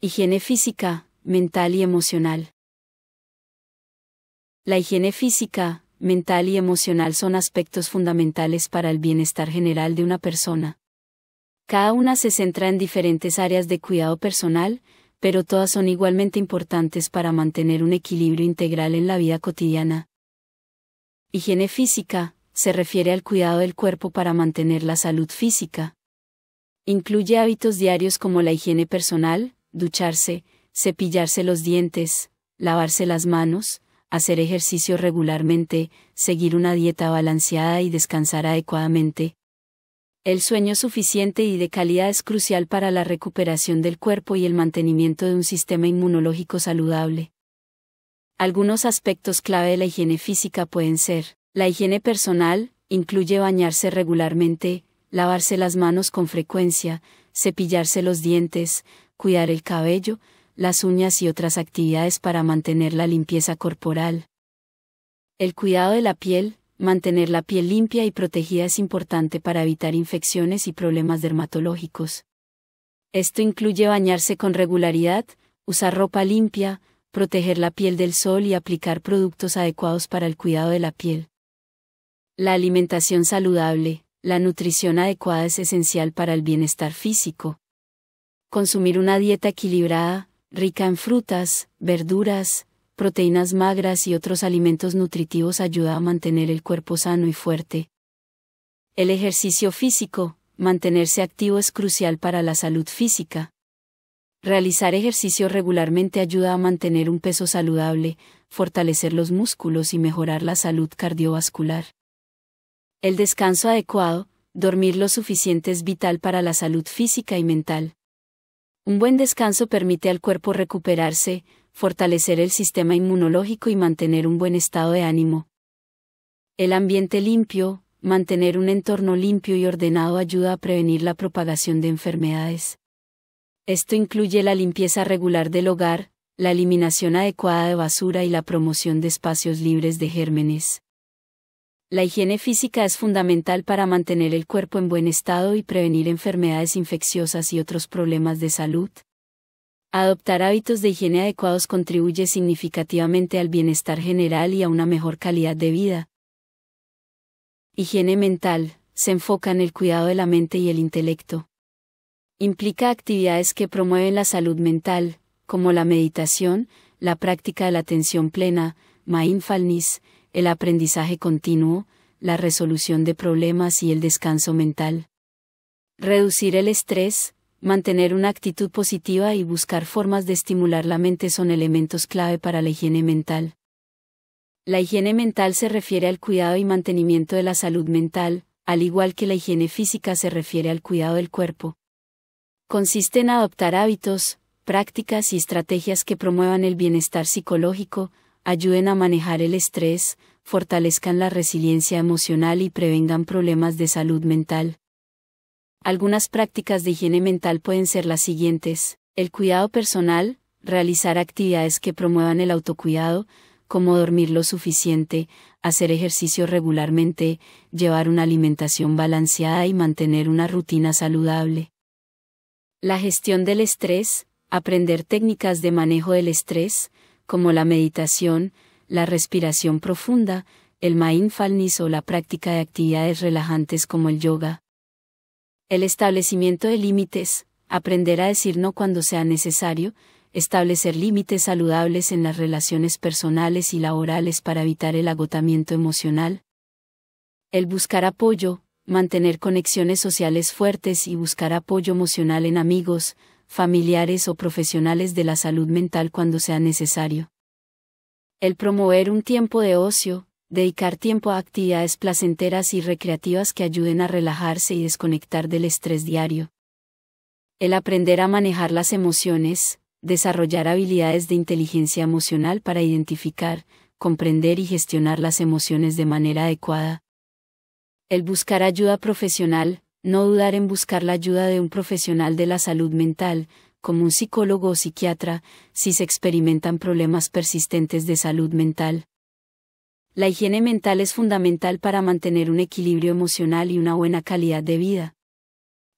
Higiene física, mental y emocional. La higiene física, mental y emocional son aspectos fundamentales para el bienestar general de una persona. Cada una se centra en diferentes áreas de cuidado personal, pero todas son igualmente importantes para mantener un equilibrio integral en la vida cotidiana. Higiene física, se refiere al cuidado del cuerpo para mantener la salud física. Incluye hábitos diarios como la higiene personal, ducharse, cepillarse los dientes, lavarse las manos, hacer ejercicio regularmente, seguir una dieta balanceada y descansar adecuadamente. El sueño suficiente y de calidad es crucial para la recuperación del cuerpo y el mantenimiento de un sistema inmunológico saludable. Algunos aspectos clave de la higiene física pueden ser, la higiene personal, incluye bañarse regularmente, lavarse las manos con frecuencia, cepillarse los dientes, cuidar el cabello, las uñas y otras actividades para mantener la limpieza corporal. El cuidado de la piel, mantener la piel limpia y protegida es importante para evitar infecciones y problemas dermatológicos. Esto incluye bañarse con regularidad, usar ropa limpia, proteger la piel del sol y aplicar productos adecuados para el cuidado de la piel. La alimentación saludable, la nutrición adecuada es esencial para el bienestar físico consumir una dieta equilibrada, rica en frutas, verduras, proteínas magras y otros alimentos nutritivos ayuda a mantener el cuerpo sano y fuerte. El ejercicio físico, mantenerse activo es crucial para la salud física. Realizar ejercicio regularmente ayuda a mantener un peso saludable, fortalecer los músculos y mejorar la salud cardiovascular. El descanso adecuado, dormir lo suficiente es vital para la salud física y mental. Un buen descanso permite al cuerpo recuperarse, fortalecer el sistema inmunológico y mantener un buen estado de ánimo. El ambiente limpio, mantener un entorno limpio y ordenado ayuda a prevenir la propagación de enfermedades. Esto incluye la limpieza regular del hogar, la eliminación adecuada de basura y la promoción de espacios libres de gérmenes. La higiene física es fundamental para mantener el cuerpo en buen estado y prevenir enfermedades infecciosas y otros problemas de salud. Adoptar hábitos de higiene adecuados contribuye significativamente al bienestar general y a una mejor calidad de vida. Higiene mental, se enfoca en el cuidado de la mente y el intelecto. Implica actividades que promueven la salud mental, como la meditación, la práctica de la atención plena, mindfulness, el aprendizaje continuo, la resolución de problemas y el descanso mental. Reducir el estrés, mantener una actitud positiva y buscar formas de estimular la mente son elementos clave para la higiene mental. La higiene mental se refiere al cuidado y mantenimiento de la salud mental, al igual que la higiene física se refiere al cuidado del cuerpo. Consiste en adoptar hábitos, prácticas y estrategias que promuevan el bienestar psicológico, ayuden a manejar el estrés, fortalezcan la resiliencia emocional y prevengan problemas de salud mental. Algunas prácticas de higiene mental pueden ser las siguientes, el cuidado personal, realizar actividades que promuevan el autocuidado, como dormir lo suficiente, hacer ejercicio regularmente, llevar una alimentación balanceada y mantener una rutina saludable. La gestión del estrés, aprender técnicas de manejo del estrés, como la meditación, la respiración profunda, el mindfulness o la práctica de actividades relajantes como el yoga. El establecimiento de límites, aprender a decir no cuando sea necesario, establecer límites saludables en las relaciones personales y laborales para evitar el agotamiento emocional. El buscar apoyo, mantener conexiones sociales fuertes y buscar apoyo emocional en amigos, familiares o profesionales de la salud mental cuando sea necesario. El promover un tiempo de ocio, dedicar tiempo a actividades placenteras y recreativas que ayuden a relajarse y desconectar del estrés diario. El aprender a manejar las emociones, desarrollar habilidades de inteligencia emocional para identificar, comprender y gestionar las emociones de manera adecuada. El buscar ayuda profesional, no dudar en buscar la ayuda de un profesional de la salud mental, como un psicólogo o psiquiatra, si se experimentan problemas persistentes de salud mental. La higiene mental es fundamental para mantener un equilibrio emocional y una buena calidad de vida.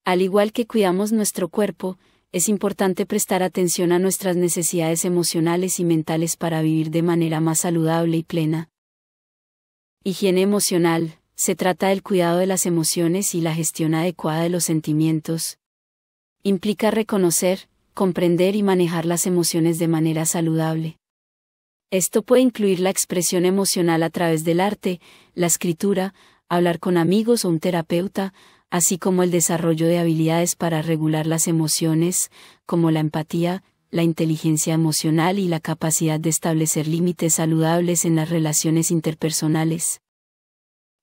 Al igual que cuidamos nuestro cuerpo, es importante prestar atención a nuestras necesidades emocionales y mentales para vivir de manera más saludable y plena. Higiene emocional, se trata del cuidado de las emociones y la gestión adecuada de los sentimientos. Implica reconocer, comprender y manejar las emociones de manera saludable. Esto puede incluir la expresión emocional a través del arte, la escritura, hablar con amigos o un terapeuta, así como el desarrollo de habilidades para regular las emociones, como la empatía, la inteligencia emocional y la capacidad de establecer límites saludables en las relaciones interpersonales.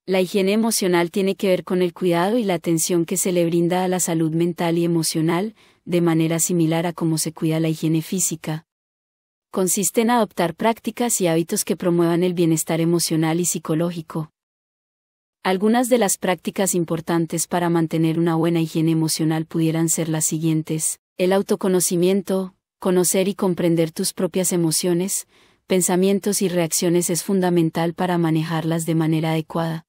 La higiene emocional tiene que ver con el cuidado y la atención que se le brinda a la salud mental y emocional, de manera similar a cómo se cuida la higiene física. Consiste en adoptar prácticas y hábitos que promuevan el bienestar emocional y psicológico. Algunas de las prácticas importantes para mantener una buena higiene emocional pudieran ser las siguientes. El autoconocimiento, conocer y comprender tus propias emociones, pensamientos y reacciones es fundamental para manejarlas de manera adecuada.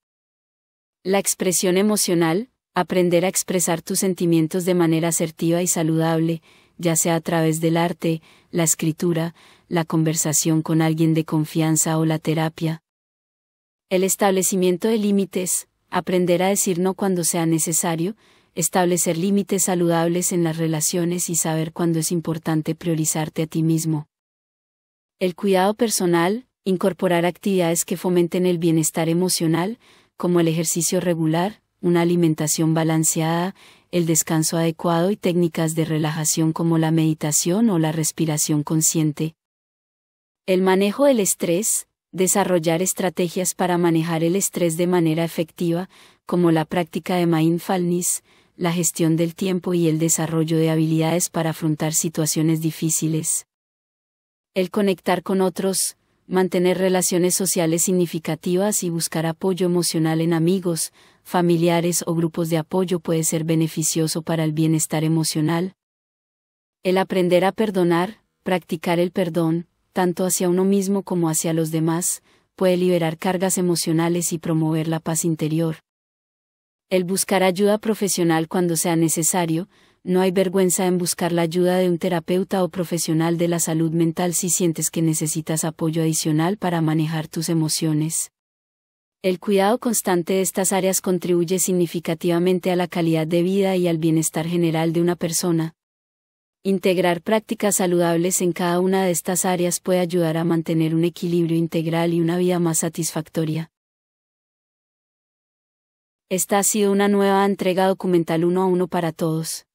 La expresión emocional, aprender a expresar tus sentimientos de manera asertiva y saludable, ya sea a través del arte, la escritura, la conversación con alguien de confianza o la terapia. El establecimiento de límites, aprender a decir no cuando sea necesario, establecer límites saludables en las relaciones y saber cuándo es importante priorizarte a ti mismo. El cuidado personal, incorporar actividades que fomenten el bienestar emocional, como el ejercicio regular, una alimentación balanceada, el descanso adecuado y técnicas de relajación como la meditación o la respiración consciente. El manejo del estrés, desarrollar estrategias para manejar el estrés de manera efectiva, como la práctica de mindfulness, la gestión del tiempo y el desarrollo de habilidades para afrontar situaciones difíciles. El conectar con otros, mantener relaciones sociales significativas y buscar apoyo emocional en amigos, familiares o grupos de apoyo puede ser beneficioso para el bienestar emocional. El aprender a perdonar, practicar el perdón, tanto hacia uno mismo como hacia los demás, puede liberar cargas emocionales y promover la paz interior. El buscar ayuda profesional cuando sea necesario, no hay vergüenza en buscar la ayuda de un terapeuta o profesional de la salud mental si sientes que necesitas apoyo adicional para manejar tus emociones. El cuidado constante de estas áreas contribuye significativamente a la calidad de vida y al bienestar general de una persona, Integrar prácticas saludables en cada una de estas áreas puede ayudar a mantener un equilibrio integral y una vida más satisfactoria. Esta ha sido una nueva entrega documental uno a uno para todos.